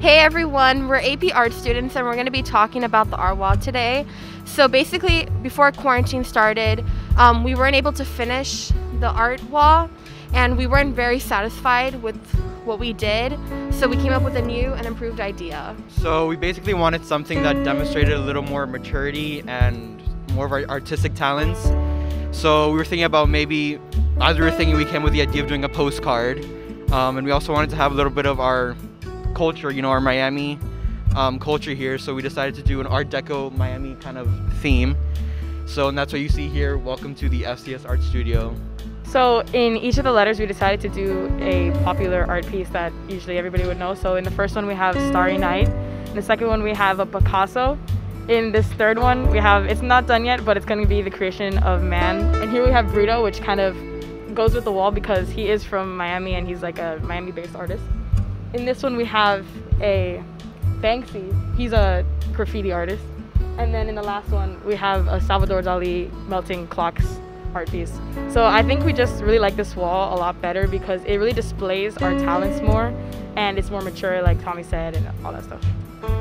Hey everyone, we're AP art students and we're going to be talking about the art wall today. So basically, before quarantine started, um, we weren't able to finish the art wall and we weren't very satisfied with what we did. So we came up with a new and improved idea. So we basically wanted something that demonstrated a little more maturity and more of our artistic talents. So we were thinking about maybe, as we were thinking, we came with the idea of doing a postcard. Um, and we also wanted to have a little bit of our culture, you know, our Miami um, culture here. So we decided to do an Art Deco Miami kind of theme. So, and that's what you see here. Welcome to the FCS Art Studio. So in each of the letters, we decided to do a popular art piece that usually everybody would know. So in the first one, we have Starry Night. In the second one, we have a Picasso. In this third one, we have, it's not done yet, but it's going to be the creation of man. And here we have Britto, which kind of goes with the wall because he is from Miami and he's like a Miami-based artist. In this one, we have a Banksy. He's a graffiti artist. And then in the last one, we have a Salvador Dali melting clocks art piece. So I think we just really like this wall a lot better because it really displays our talents more and it's more mature like Tommy said and all that stuff.